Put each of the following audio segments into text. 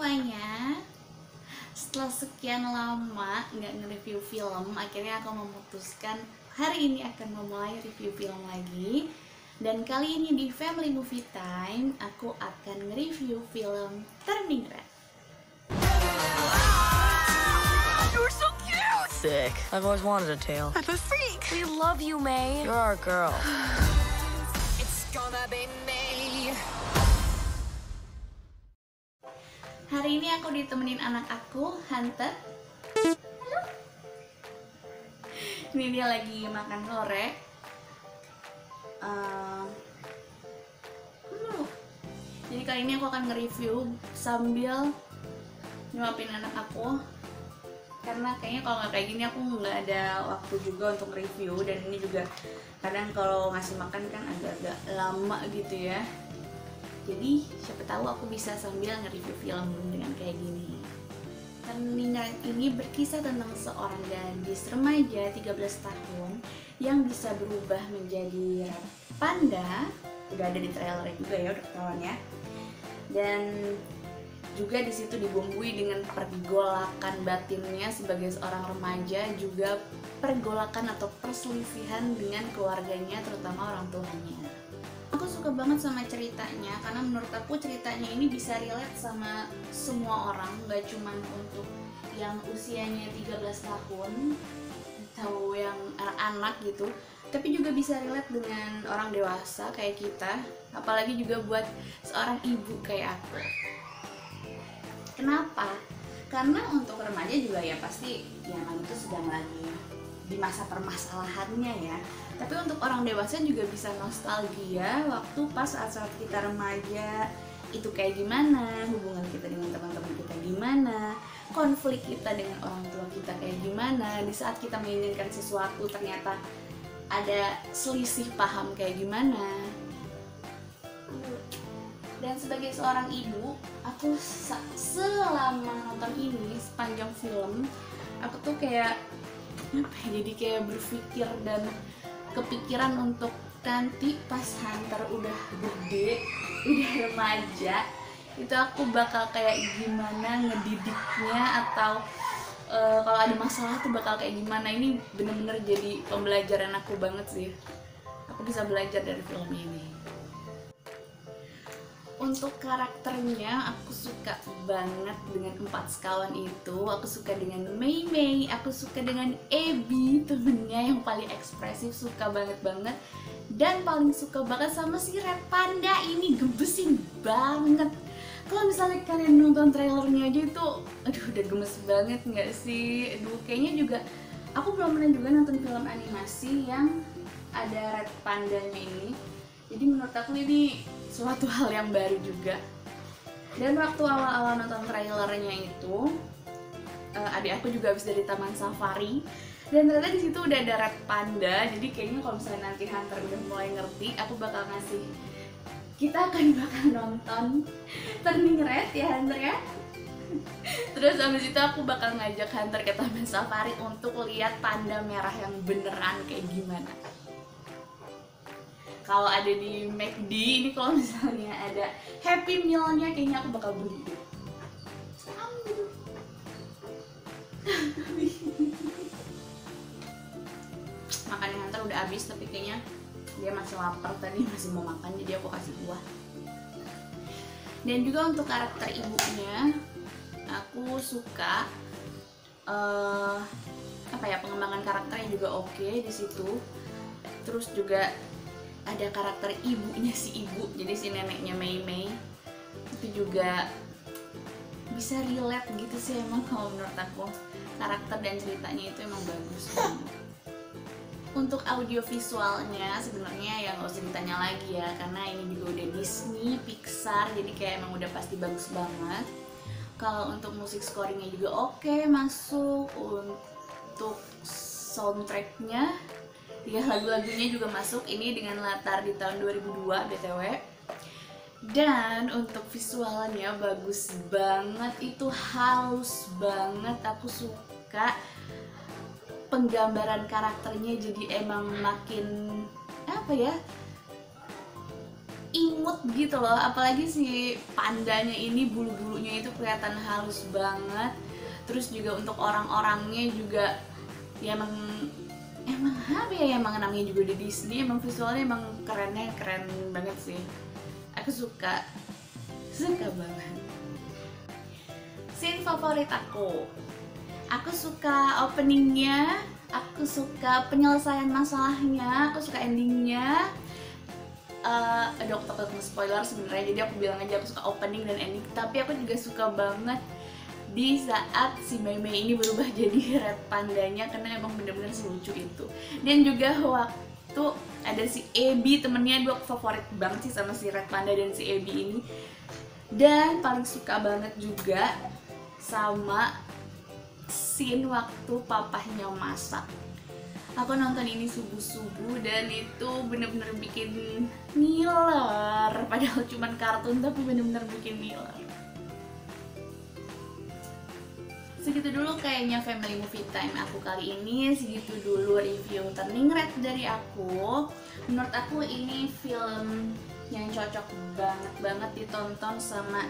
semuanya Setelah sekian lama nggak nge-review film Akhirnya aku memutuskan hari ini akan memulai review film lagi Dan kali ini di Family Movie Time Aku akan nge-review film Turning Red You're so cute! Sick. I've always wanted a tail. I'm a freak! We love you, May. You're our girl. ini aku ditemenin anak aku, Hunter. Ini dia lagi makan sore. Hmm. Jadi kali ini aku akan nge-review sambil nyuapin anak aku. Karena kayaknya kalau nggak kayak gini aku nggak ada waktu juga untuk review. Dan ini juga kadang kalau ngasih makan kan agak-agak lama gitu ya jadi siapa tahu aku bisa sambil nge-review film dengan kayak gini. Red ini berkisah tentang seorang gadis remaja 13 tahun yang bisa berubah menjadi panda. Udah ada di trailer juga ya udah ketahuan ya. Dan juga di situ dibumbui dengan pergolakan batinnya sebagai seorang remaja juga pergolakan atau perselisihan dengan keluarganya terutama orang tuanya aku suka banget sama ceritanya karena menurut aku ceritanya ini bisa relate sama semua orang gak cuman untuk yang usianya 13 tahun atau yang anak-anak gitu tapi juga bisa relate dengan orang dewasa kayak kita apalagi juga buat seorang ibu kayak aku kenapa? karena untuk remaja juga ya pasti ya itu sedang lagi di masa permasalahannya ya. Tapi untuk orang dewasa juga bisa nostalgia waktu pas saat-saat kita remaja itu kayak gimana hubungan kita dengan teman-teman kita gimana konflik kita dengan orang tua kita kayak gimana di saat kita menginginkan sesuatu ternyata ada selisih paham kayak gimana. Dan sebagai seorang ibu aku selama nonton ini sepanjang film aku tuh kayak ya, jadi kayak berpikir dan kepikiran untuk nanti pas Hunter udah gede udah remaja itu aku bakal kayak gimana ngedidiknya atau eh, kalau ada masalah tuh bakal kayak gimana. Ini bener-bener jadi pembelajaran aku banget sih. Aku bisa belajar dari film ini untuk karakternya aku suka banget dengan empat sekawan itu. Aku suka dengan Mei Mei aku suka dengan Ebi temennya yang paling ekspresif suka banget banget. Dan paling suka banget sama si Red Panda ini gemesin banget. Kalau misalnya kalian nonton trailernya aja itu aduh udah gemes banget nggak sih? Aduh kayaknya juga aku belum pernah juga nonton film animasi yang ada Red Pandanya ini. Jadi menurut aku ini suatu hal yang baru juga. Dan waktu awal-awal nonton trailernya itu eh, adik aku juga habis dari taman safari. Dan ternyata di situ udah ada red panda jadi kayaknya kalau misalnya nanti Hunter udah mulai ngerti aku bakal ngasih kita akan bakal nonton Turning Red ya Hunter ya. Terus abis itu aku bakal ngajak Hunter ke Taman Safari untuk lihat panda merah yang beneran kayak gimana kalau ada di McD ini kalau misalnya ada Happy Meal-nya kayaknya aku bakal beli deh. Makannya Hunter udah habis tapi kayaknya dia masih lapar tadi masih mau makan jadi aku kasih buah. Dan juga untuk karakter ibunya aku suka eh apa ya pengembangan karakternya juga oke di situ. Terus juga ada karakter ibunya si ibu jadi si neneknya Mei Mei. Itu juga bisa relate gitu sih emang kalau menurut aku. Karakter dan ceritanya itu emang bagus. Untuk audio visualnya sebenarnya ya nggak usah ditanya lagi ya karena ini juga udah Disney Pixar jadi kayak emang udah pasti bagus banget. Kalau untuk musik scoringnya juga oke masuk. Untuk soundtracknya ya lagu-lagunya juga masuk. Ini dengan latar di tahun 2002 btw dan untuk visualnya bagus banget. Itu halus banget. Aku suka penggambaran karakternya jadi emang makin apa ya imut gitu loh. Apalagi si pandanya ini bulu-bulunya itu kelihatan halus banget. Terus juga untuk orang-orangnya juga ya emang apa ya? Emang namanya juga di Disney emang visualnya emang kerennya keren banget sih. Aku suka. Suka banget. Scene favorit aku. Aku suka openingnya aku suka penyelesaian masalahnya aku suka endingnya. Uh, aduh aku takut spoiler sebenarnya. Jadi aku bilang aja aku suka opening dan ending. Tapi aku juga suka banget di saat si Mei ini berubah jadi red pandanya karena emang bener-bener selucu itu. Dan juga waktu ada si Ebi temennya dua favorit banget sih sama si red panda dan si Ebi ini. Dan paling suka banget juga sama scene waktu papahnya masak. Aku nonton ini subuh-subuh dan itu bener-bener bikin ngiler. Padahal cuman kartun tapi bener-bener bikin ngiler segitu dulu kayaknya family movie time aku kali ini. Segitu dulu review Turning Red dari aku. Menurut aku ini film yang cocok banget banget ditonton sama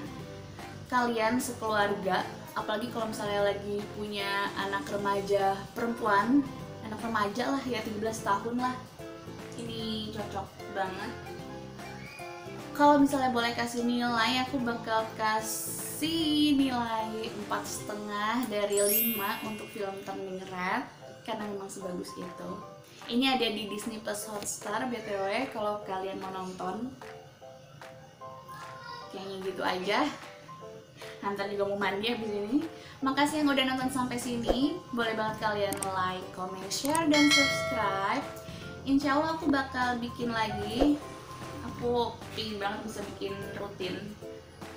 kalian sekeluarga. Apalagi kalau misalnya lagi punya anak remaja perempuan. Anak remaja lah ya 13 tahun lah. Ini cocok banget kalau misalnya boleh kasih nilai aku bakal kasih nilai empat setengah dari 5 untuk film Turning Red karena memang sebagus itu. Ini ada di Disney Plus Hotstar btw kalau kalian mau nonton. Kayaknya gitu aja. Nanti juga mau mandi abis ini. Makasih yang udah nonton sampai sini. Boleh banget kalian like, comment, share, dan subscribe. Insya Allah aku bakal bikin lagi Aku pingin banget bisa bikin rutin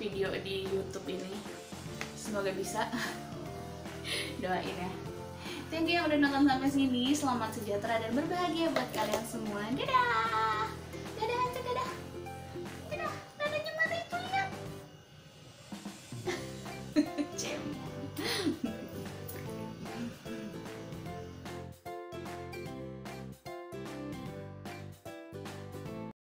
video di Youtube ini. Semoga bisa. Doain ya. Thank you yang udah nonton sampai sini. Selamat sejahtera dan berbahagia buat kalian semua. Dadah